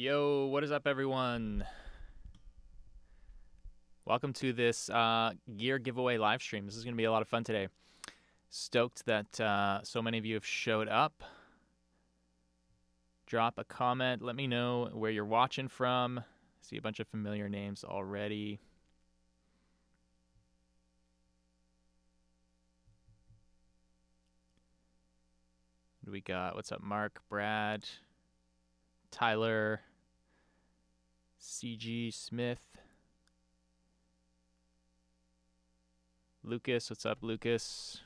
Yo, what is up, everyone? Welcome to this uh, gear giveaway live stream. This is going to be a lot of fun today. Stoked that uh, so many of you have showed up. Drop a comment. Let me know where you're watching from. see a bunch of familiar names already. What do we got? What's up, Mark, Brad, Tyler, CG Smith, Lucas. What's up, Lucas?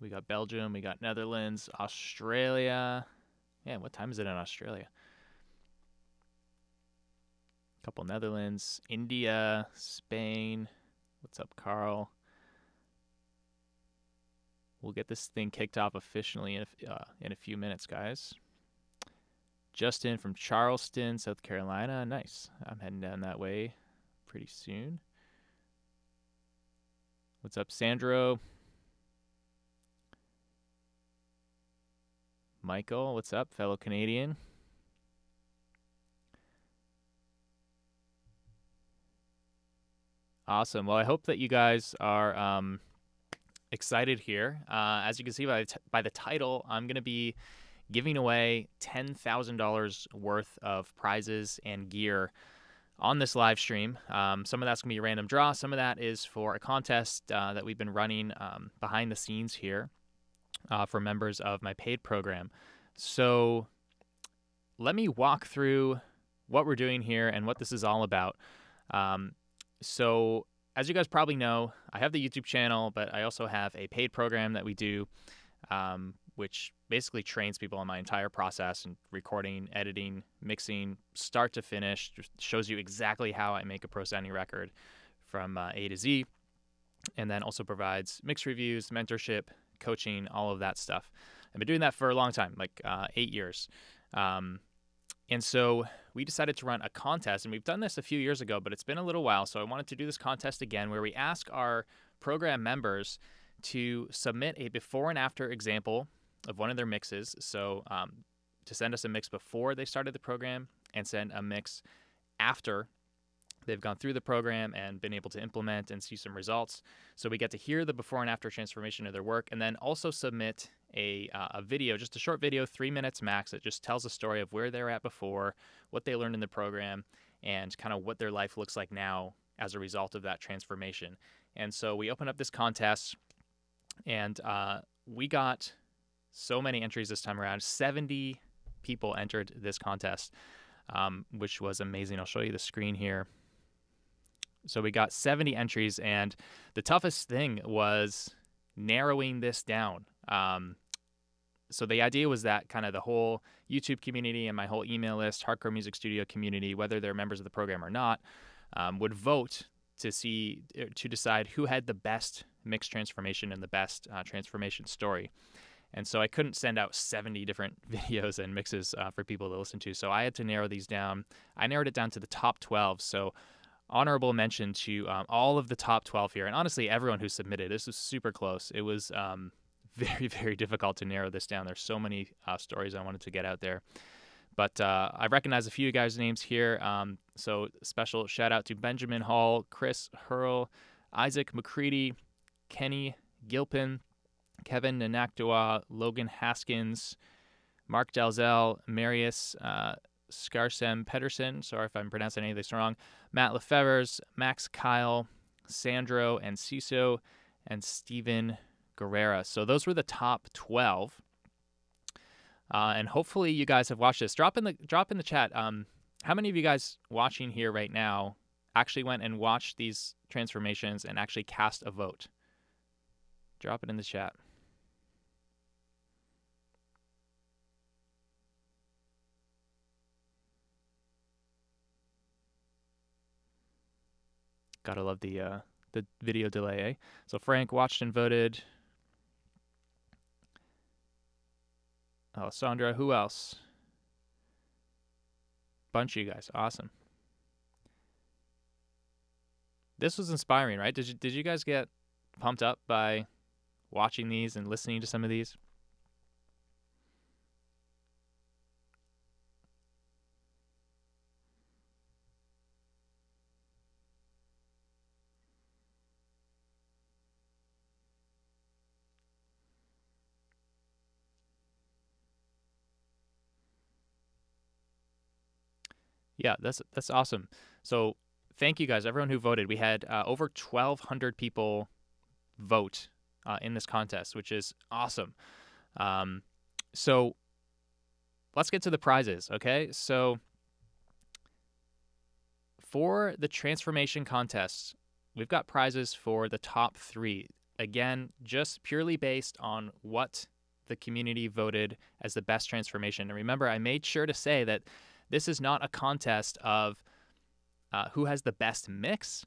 We got Belgium, we got Netherlands, Australia. Yeah, what time is it in Australia? couple Netherlands, India, Spain. What's up, Carl? We'll get this thing kicked off officially in a, uh, in a few minutes, guys. Justin from Charleston, South Carolina. Nice. I'm heading down that way pretty soon. What's up, Sandro? Michael, what's up, fellow Canadian? Awesome. Well, I hope that you guys are um, excited here. Uh, as you can see by the, t- by the title, I'm going to be giving away $10,000 worth of prizes and gear on this live stream. Um, some of that's going to be a random draw. Some of that is for a contest uh, that we've been running um, behind the scenes here uh, for members of my paid program. So let me walk through what we're doing here and what this is all about. Um, so, as you guys probably know, I have the YouTube channel, but I also have a paid program that we do, um, which basically trains people on my entire process and recording, editing, mixing, start to finish, just shows you exactly how I make a pro sounding record from uh, A to Z, and then also provides mix reviews, mentorship, coaching, all of that stuff. I've been doing that for a long time, like uh, eight years. Um, and so we decided to run a contest, and we've done this a few years ago, but it's been a little while. So I wanted to do this contest again where we ask our program members to submit a before and after example of one of their mixes. So um, to send us a mix before they started the program and send a mix after they've gone through the program and been able to implement and see some results. So we get to hear the before and after transformation of their work, and then also submit a, uh, a video, just a short video, three minutes max, that just tells a story of where they're at before, what they learned in the program, and kind of what their life looks like now as a result of that transformation. And so we opened up this contest, and uh, we got so many entries this time around. 70 people entered this contest, um, which was amazing. I'll show you the screen here. So we got 70 entries, and the toughest thing was narrowing this down. Um, so the idea was that kind of the whole YouTube community and my whole email list, Hardcore Music Studio community, whether they're members of the program or not, um, would vote to see er, to decide who had the best mix transformation and the best uh, transformation story. And so I couldn't send out 70 different videos and mixes uh, for people to listen to. So I had to narrow these down. I narrowed it down to the top 12. So honorable mention to um, all of the top 12 here, and honestly, everyone who submitted. This was super close. It was um, very, very difficult to narrow this down. There's so many uh, stories I wanted to get out there. But uh, I recognize a few guys' names here. Um, so special shout out to Benjamin Hall, Chris Hurl, Isaac McCready, Kenny Gilpin, Kevin Nanakdua, Logan Haskins, Mark Dalzell, Marius uh, Skarsem Pedersen. Sorry if I'm pronouncing any of this wrong. Matt Lefevers, Max Kyle, Sandro and Ciso, and Stephen Guerrera. So those were the top 12. Uh, and hopefully you guys have watched this. Drop in the drop in the chat. Um, how many of you guys watching here right now actually went and watched these transformations and actually cast a vote? Drop it in the chat. Gotta love the uh, the video delay. Eh? So Frank watched and voted. Alessandra, who else? Bunch of you guys, awesome. This was inspiring, right? Did you did you guys get pumped up by watching these and listening to some of these? Yeah, that's that's awesome. So thank you guys, everyone who voted. We had uh, over 1,200 people vote uh, in this contest, which is awesome. Um, so let's get to the prizes, okay? So for the transformation contest, we've got prizes for the top three. Again, just purely based on what the community voted as the best transformation. And remember, I made sure to say that this is not a contest of uh, who has the best mix.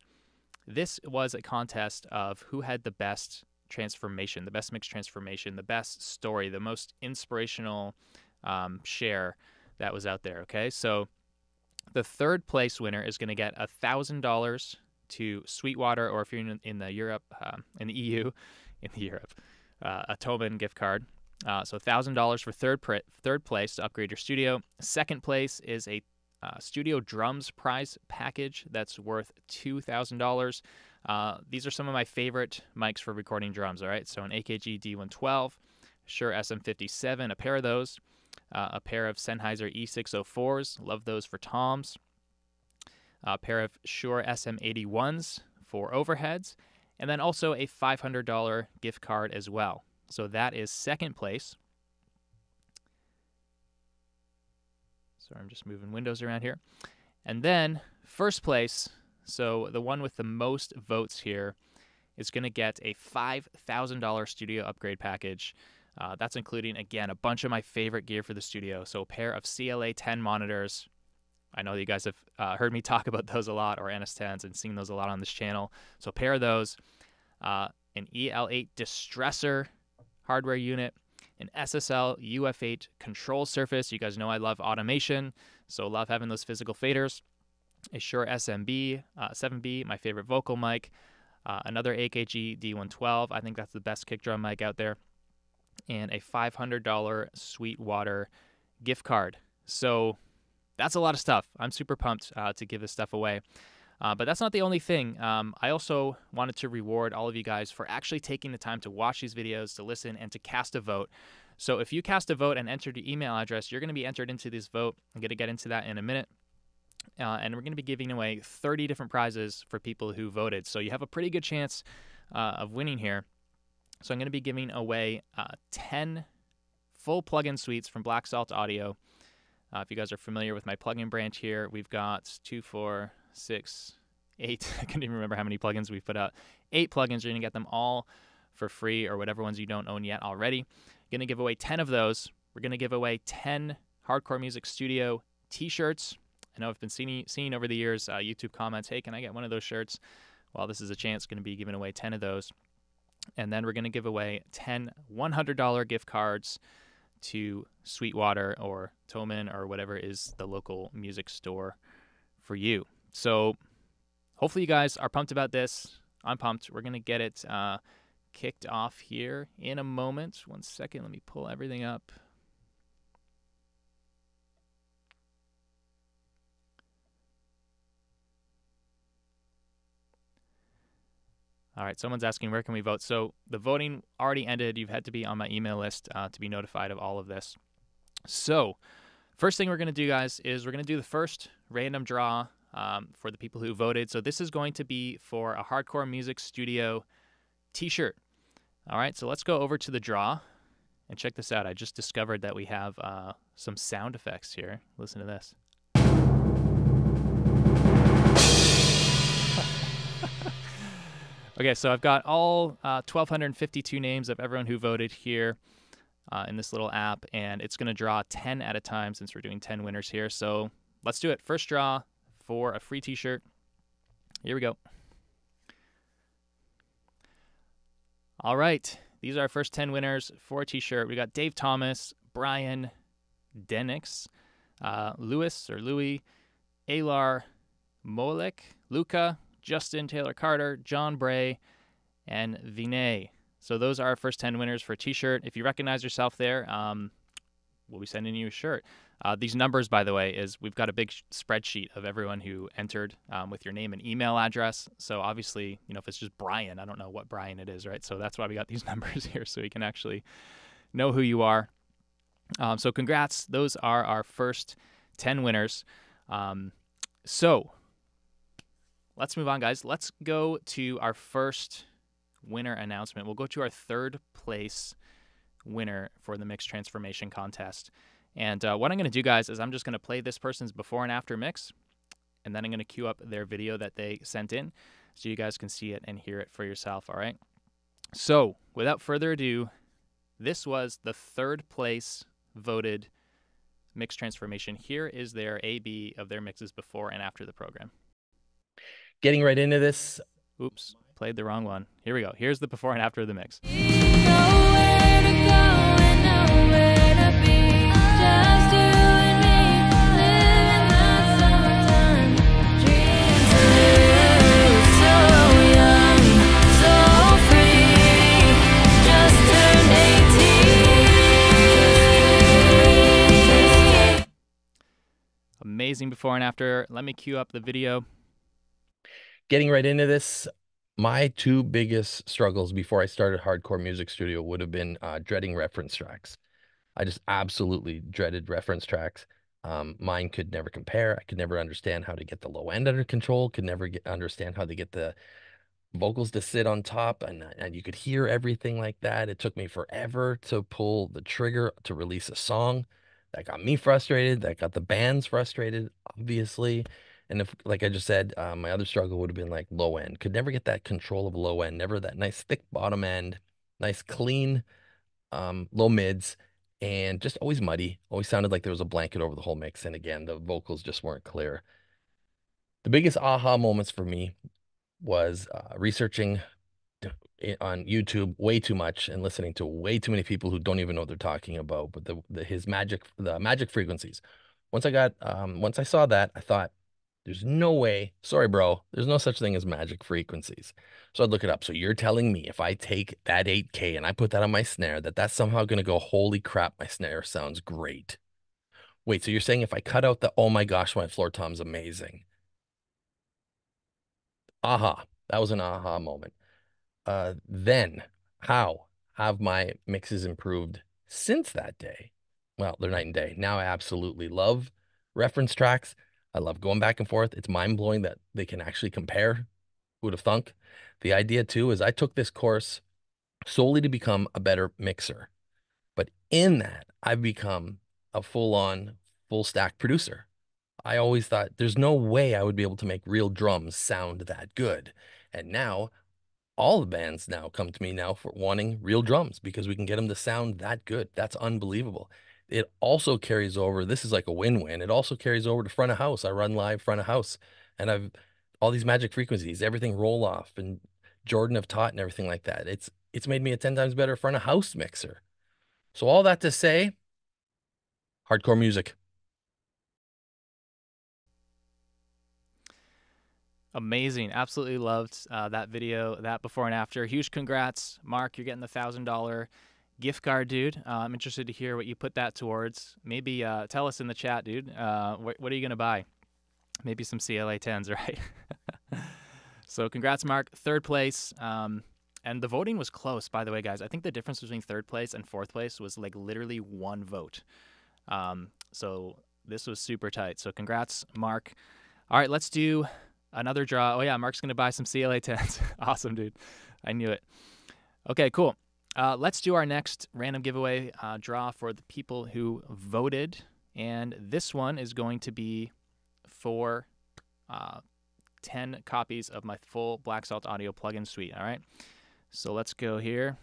This was a contest of who had the best transformation, the best mix transformation, the best story, the most inspirational um, share that was out there. Okay, so the third place winner is going to get a thousand dollars to Sweetwater, or if you're in, the Europe, uh, in the EU, in the Europe, uh, a Thomann gift card. Uh, so thousand dollars for third third place to upgrade your studio. Second place is a uh, studio drums prize package that's worth two thousand uh, dollars. These are some of my favorite mics for recording drums. All right, so an AKG D112, Shure SM57, a pair of those, uh, a pair of Sennheiser E604s, love those for toms, a pair of Shure SM81s for overheads, and then also a $500 gift card as well. So that is second place. Sorry, I'm just moving windows around here. And then first place, so the one with the most votes here is going to get a $5,000 studio upgrade package. Uh, that's including, again, a bunch of my favorite gear for the studio. So a pair of CLA 10 monitors. I know you guys have uh, heard me talk about those a lot, or NS10s, and seen those a lot on this channel. So a pair of those, uh, an EL8 distressor hardware unit, an SSL UF8 control surface. You guys know I love automation, so love having those physical faders. A Shure SMB, uh, 7B, my favorite vocal mic. Uh, another AKG D112. I think that's the best kick drum mic out there. And a $500 Sweetwater gift card. So that's a lot of stuff. I'm super pumped uh, to give this stuff away. Uh, but that's not the only thing. Um, I also wanted to reward all of you guys for actually taking the time to watch these videos, to listen, and to cast a vote. So if you cast a vote and entered your email address, you're going to be entered into this vote. I'm going to get into that in a minute. Uh, and we're going to be giving away 30 different prizes for people who voted. So you have a pretty good chance uh, of winning here. So I'm going to be giving away uh, 10 full plug-in suites from Black Salt Audio. Uh, if you guys are familiar with my plugin branch here, we've got two, four, six, eight. I can't even remember how many plugins we've put out. Eight plugins. You're going to get them all for free or whatever ones you don't own yet already. Going to give away 10 of those. We're going to give away 10 Hardcore Music Studio t shirts. I know I've been seeing, seeing over the years uh, YouTube comments, hey, can I get one of those shirts? Well, this is a chance going to be giving away 10 of those. And then we're going to give away 10 $100 gift cards to Sweetwater or Thomann or whatever is the local music store for you. So hopefully you guys are pumped about this. I'm pumped. We're going to get it uh, kicked off here in a moment. One second. Let me pull everything up. All right, someone's asking where can we vote. So the voting already ended. You've had to be on my email list uh, to be notified of all of this. So, first thing we're going to do, guys, is we're going to do the first random draw um, for the people who voted. So this is going to be for a Hardcore Music Studio T-shirt. All right, so let's go over to the draw and check this out. I just discovered that we have uh, some sound effects here. Listen to this. okay, so I've got all uh, 1,252 names of everyone who voted here. Uh, in this little app, and it's going to draw 10 at a time since we're doing 10 winners here. So let's do it. First draw, for a free t shirt. Here we go. All right. These are our first 10 winners for a t shirt. We got Dave Thomas, Brian Denix, uh, Lewis or Louis, Alar Molek, Luca, Justin Taylor Carter, John Bray, and Vinay. So those are our first 10 winners for a t shirt. If you recognize yourself there, um, we'll be sending you a shirt. Uh, these numbers, by the way, is we've got a big spreadsheet of everyone who entered um, with your name and email address. So obviously, you know, if it's just Brian, I don't know what Brian it is, right? So that's why we got these numbers here, so we can actually know who you are. Um, so congrats, those are our first 10 winners. Um, So let's move on, guys. Let's go to our first winner announcement. We'll go to our third place winner for the mix transformation contest. And uh, what I'm going to do, guys, is I'm just going to play this person's before and after mix, and then I'm going to queue up their video that they sent in so you guys can see it and hear it for yourself, all right? So, without further ado, this was the third place voted mix transformation. Here is their AB of their mixes before and after the program. Getting right into this. Oops, played the wrong one. Here we go. Here's the before and after of the mix. Before and after. Let me cue up the video. Getting right into this, my two biggest struggles before I started Hardcore Music Studio would have been uh, dreading reference tracks. I just absolutely dreaded reference tracks. Um, mine could never compare. I could never understand how to get the low end under control. Could never get, understand how to get the vocals to sit on top, and and you could hear everything like that. It took me forever to pull the trigger to release a song. That got me frustrated. That got the bands frustrated, obviously. And if, like I just said, uh, my other struggle would have been like low end. Could never get that control of low end. Never that nice thick bottom end, nice clean um, low mids, and just always muddy. Always sounded like there was a blanket over the whole mix. And again, the vocals just weren't clear. The biggest aha moments for me was uh, researching on YouTube way too much and listening to way too many people who don't even know what they're talking about. But the, the his magic the magic frequencies. Once I got um once I saw that, I thought, there's no way. Sorry, bro. There's no such thing as magic frequencies. So I'd look it up. So you're telling me if I take that 8K and I put that on my snare, that that's somehow going to go, holy crap, my snare sounds great. Wait, so you're saying if I cut out the, oh my gosh, my floor tom's amazing. Aha. That was an aha moment uh, then how have my mixes improved since that day? Well, they're night and day. Now I absolutely love reference tracks. I love going back and forth. It's mind blowing that they can actually compare. Who would have thunk? The idea too is I took this course solely to become a better mixer. But in that, I've become a full on, full stack producer. I always thought there's no way I would be able to make real drums sound that good. And now all the bands now come to me now for wanting real drums because we can get them to sound that good. That's unbelievable. It also carries over. This is like a win-win. It also carries over to front of house. I run live front of house, and I've all these magic frequencies, everything roll off, and Jordan have taught and everything like that. It's it's made me a ten times better front of house mixer. So all that to say, hardcore music. Amazing. Absolutely loved uh, that video, that before and after. Huge congrats, Mark. You're getting the $1,000 gift card, dude. Uh, I'm interested to hear what you put that towards. Maybe uh, tell us in the chat, dude. Uh, wh- what are you going to buy? Maybe some CLA 10s, right? so congrats, Mark. Third place. Um, and the voting was close, by the way, guys. I think the difference between third place and fourth place was like literally one vote. Um, so this was super tight. So congrats, Mark. All right, let's do Another draw. Oh yeah, Mark's gonna buy some CLA 10s. awesome, dude. I knew it. Okay, cool. Uh, let's do our next random giveaway uh, draw for the people who voted, and this one is going to be for uh, 10 copies of my full Black Salt Audio plugin suite. All right, so let's go here.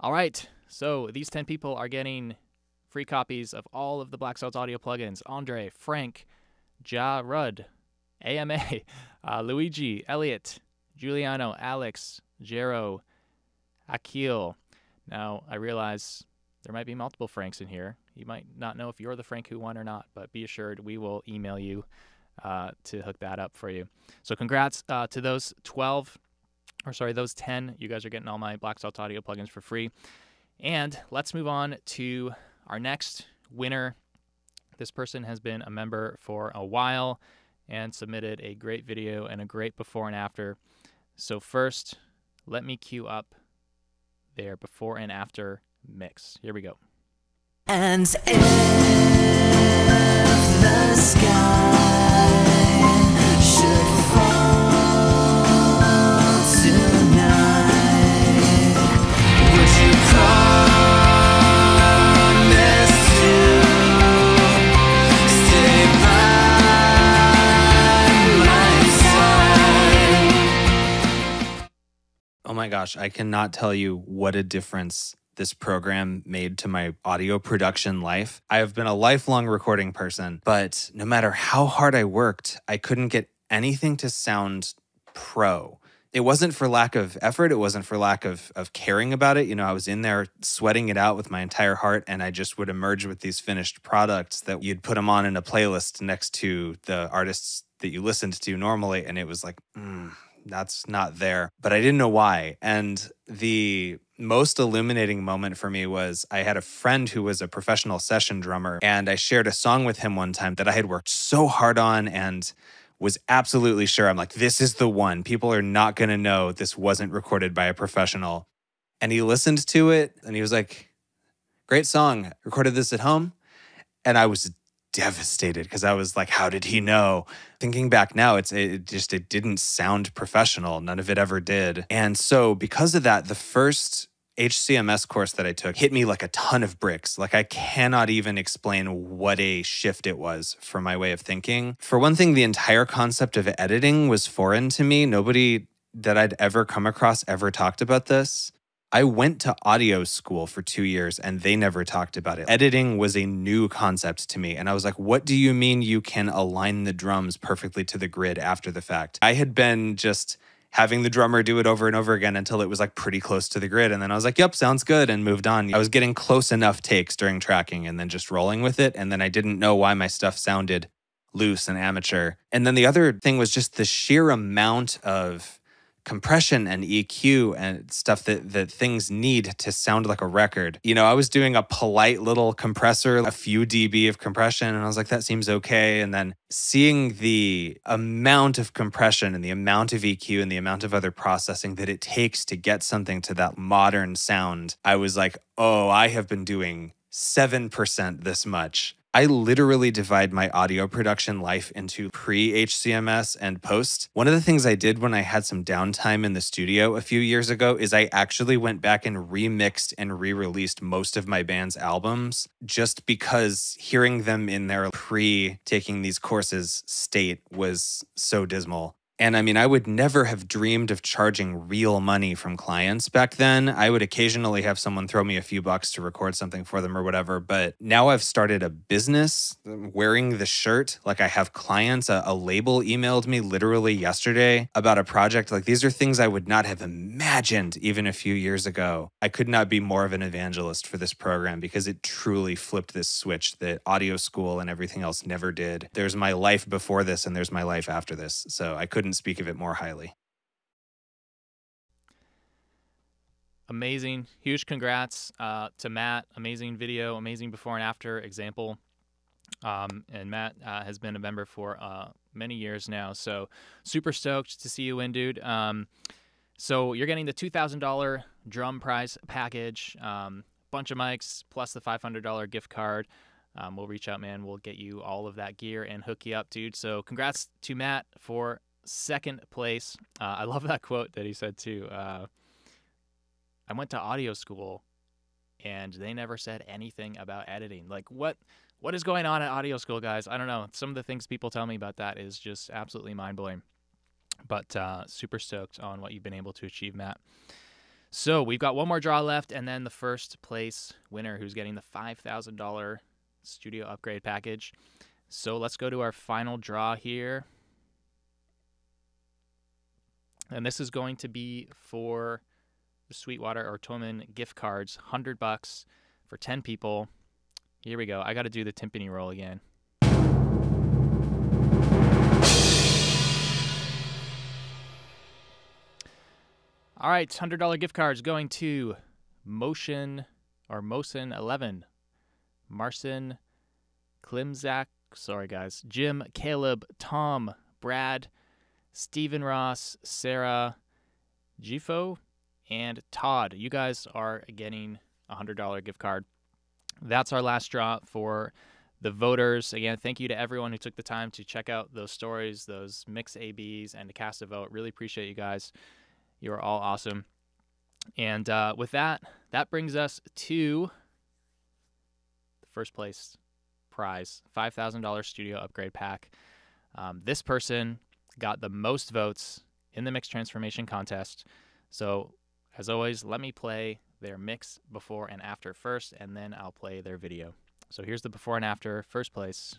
All right, so these 10 people are getting free copies of all of the Black Salt audio plugins Andre, Frank, Ja Rudd, AMA, uh, Luigi, Elliot, Giuliano, Alex, Jero, Akil. Now, I realize there might be multiple Franks in here. You might not know if you're the Frank who won or not, but be assured we will email you uh, to hook that up for you. So, congrats uh, to those 12, or sorry, those 10. You guys are getting all my Black Salt audio plugins for free. And let's move on to our next winner, this person has been a member for a while and submitted a great video and a great before and after. So first, let me cue up their before and after mix. Here we go. And if the sky my gosh, I cannot tell you what a difference this program made to my audio production life. I have been a lifelong recording person, but no matter how hard I worked, I couldn't get anything to sound pro. It wasn't for lack of effort, it wasn't for lack of of caring about it. You know, I was in there sweating it out with my entire heart and I just would emerge with these finished products that you'd put them on in a playlist next to the artists that you listened to normally and it was like, mm, that's not there. But I didn't know why. And the most illuminating moment for me was I had a friend who was a professional session drummer, and I shared a song with him one time that I had worked so hard on and was absolutely sure I'm like, this is the one. People are not going to know this wasn't recorded by a professional. And he listened to it and he was like, great song. Recorded this at home. And I was devastated because I was like, how did he know? Thinking back now, it's it just it didn't sound professional. None of it ever did. And so because of that, the first HCMS course that I took hit me like a ton of bricks. Like I cannot even explain what a shift it was for my way of thinking. For one thing, the entire concept of editing was foreign to me. Nobody that I'd ever come across ever talked about this. I went to audio school for two years and they never talked about it. Editing was a new concept to me. And I was like, what do you mean you can align the drums perfectly to the grid after the fact? I had been just having the drummer do it over and over again until it was like pretty close to the grid. And then I was like, yep, sounds good, and moved on. I was getting close enough takes during tracking and then just rolling with it. And then I didn't know why my stuff sounded loose and amateur. And then the other thing was just the sheer amount of compression and EQ and stuff that that things need to sound like a record. You know, I was doing a polite little compressor, a few dB of compression, and I was like, that seems okay. And then seeing the amount of compression and the amount of EQ and the amount of other processing that it takes to get something to that modern sound, I was like, oh, I have been doing 7% this much. I literally divide my audio production life into pre HCMS and post. One of the things I did when I had some downtime in the studio a few years ago is I actually went back and remixed and re released most of my band's albums just because hearing them in their pre taking these courses state was so dismal. And I mean, I would never have dreamed of charging real money from clients back then. I would occasionally have someone throw me a few bucks to record something for them or whatever. But now I've started a business um, wearing the shirt. Like I have clients, a, a label emailed me literally yesterday about a project. Like these are things I would not have imagined even a few years ago. I could not be more of an evangelist for this program because it truly flipped this switch that audio school and everything else never did. There's my life before this and there's my life after this. So I couldn't speak of it more highly. Amazing. Huge congrats uh, to Matt. Amazing video, amazing before and after example. Um, and Matt uh, has been a member for uh, many years now. So super stoked to see you in, dude. Um, so you're getting the $2,000 drum prize package, um, bunch of mics, plus the $500 gift card. Um, we'll reach out, man. We'll get you all of that gear and hook you up, dude. So congrats to Matt for second place. Uh, I love that quote that he said too. Uh, I went to audio school, and they never said anything about editing. Like what? What is going on at audio school, guys? I don't know. Some of the things people tell me about that is just absolutely mind blowing. But uh, super stoked on what you've been able to achieve, Matt. So we've got one more draw left, and then the first place winner who's getting the five thousand dollar studio upgrade package. So let's go to our final draw here. And this is going to be for Sweetwater or Thomann gift cards, 100 bucks for 10 people. Here we go. I got to do the timpani roll again. All right, $100 gift cards going to Motion or Mosin 11, Marcin, Klimzak, sorry guys, Jim, Caleb, Tom, Brad, Stephen Ross, Sarah, Gifo, and Todd. You guys are getting a $100 gift card. that's our last draw for the voters. Again, thank you to everyone who took the time to check out those stories, those mix ABs, and to cast a vote. Really appreciate you guys. You are all awesome. And uh, with that, that brings us to the first place prize $5,000 studio upgrade pack. Um, this person got the most votes in the mix transformation contest. So, as always, let me play their mix before and after first, and then I'll play their video. So, here's the before and after. First place.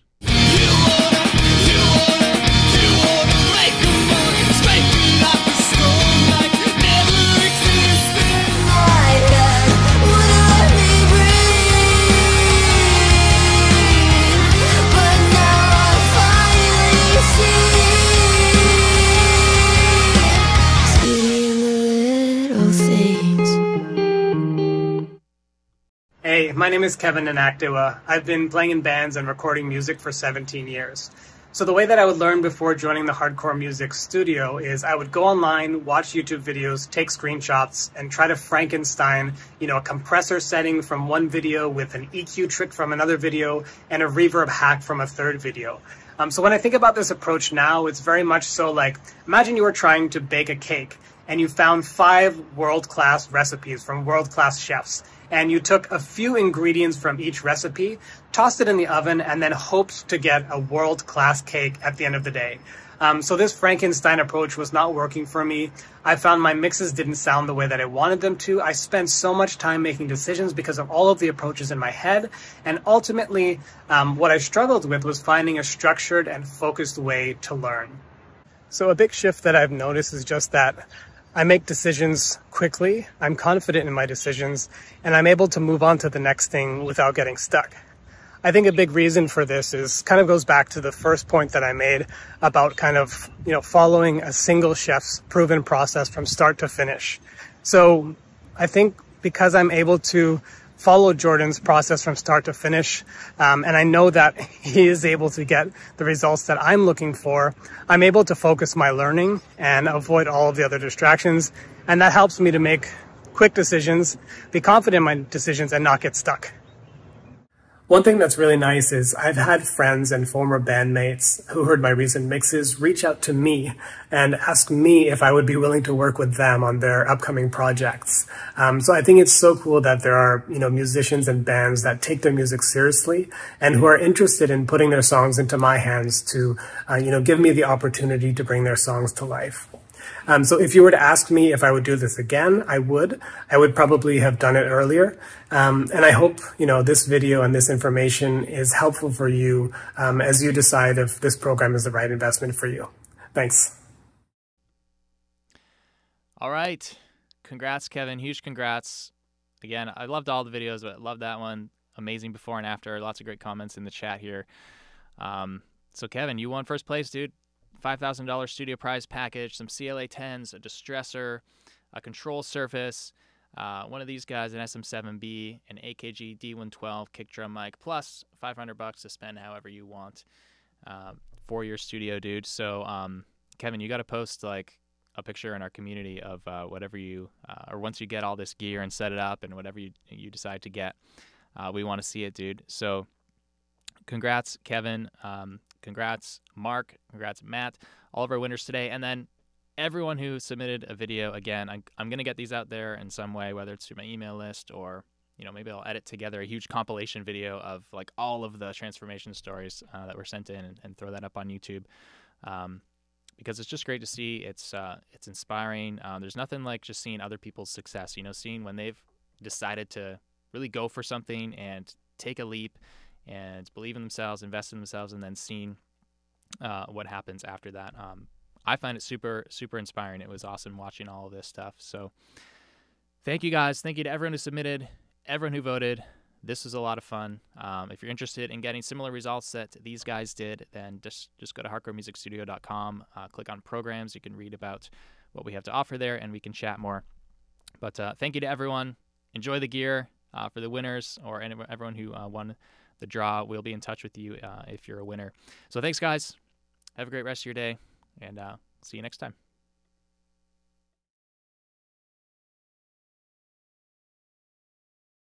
Hey, my name is Kevin Nanakdewa. I've been playing in bands and recording music for 17 years. So the way that I would learn before joining the hardcore music studio is I would go online, watch YouTube videos, take screenshots, and try to Frankenstein, you know, a compressor setting from one video with an EQ trick from another video and a reverb hack from a third video. Um, so when I think about this approach now, it's very much so like, imagine you were trying to bake a cake and you found five world-class recipes from world-class chefs and you took a few ingredients from each recipe, tossed it in the oven, and then hoped to get a world-class cake at the end of the day. Um, so this Frankenstein approach was not working for me. I found my mixes didn't sound the way that I wanted them to. I spent so much time making decisions because of all of the approaches in my head. And ultimately, um, what I struggled with was finding a structured and focused way to learn. So a big shift that I've noticed is just that I make decisions quickly, I'm confident in my decisions, and I'm able to move on to the next thing without getting stuck. I think a big reason for this is kind of goes back to the first point that I made about kind of, you know, following a single chef's proven process from start to finish. So I think because I'm able to follow Jordan's process from start to finish. Um, and I know that he is able to get the results that I'm looking for. I'm able to focus my learning and avoid all of the other distractions. And that helps me to make quick decisions, be confident in my decisions and not get stuck. One thing that's really nice is I've had friends and former bandmates who heard my recent mixes reach out to me and ask me if I would be willing to work with them on their upcoming projects. Um, so I think it's so cool that there are, you know, musicians and bands that take their music seriously and who are interested in putting their songs into my hands to, uh, you know, give me the opportunity to bring their songs to life. Um, so if you were to ask me if I would do this again, I would. I would probably have done it earlier. Um, and I hope, you know, this video and this information is helpful for you um, as you decide if this program is the right investment for you. Thanks. All right. Congrats, Kevin. Huge congrats. Again, I loved all the videos, but I loved that one. Amazing before and after. Lots of great comments in the chat here. Um, so, Kevin, you won first place, dude. $5,000 studio prize package, some CLA 10s, a distressor, a control surface, uh, one of these guys, an SM7B, an AKG D112 kick drum mic, plus 500 bucks to spend however you want uh, for your studio, dude. So, um, Kevin, you got to post like a picture in our community of uh, whatever you, uh, or once you get all this gear and set it up and whatever you you decide to get, uh, we want to see it, dude. So, congrats, Kevin. Um, congrats, Mark. Congrats, Matt. All of our winners today. And then everyone who submitted a video, again, I'm, I'm going to get these out there in some way, whether it's through my email list or, you know, maybe I'll edit together a huge compilation video of like all of the transformation stories uh, that were sent in and, and, throw that up on YouTube. Um, because it's just great to see. It's uh, it's inspiring. Um, there's nothing like just seeing other people's success. You know, seeing when they've decided to really go for something and take a leap and believe in themselves, invest in themselves, and then seeing uh, what happens after that. Um, I find it super, super inspiring. It was awesome watching all of this stuff. So thank you guys. Thank you to everyone who submitted, everyone who voted. This was a lot of fun. Um, if you're interested in getting similar results that these guys did, then just just go to hardcoremusicstudio.com, uh, click on programs. You can read about what we have to offer there, and we can chat more. But uh, thank you to everyone. Enjoy the gear uh, for the winners or everyone who uh, won the draw. We'll be in touch with you uh, if you're a winner. So thanks, guys. Have a great rest of your day, and uh, see you next time.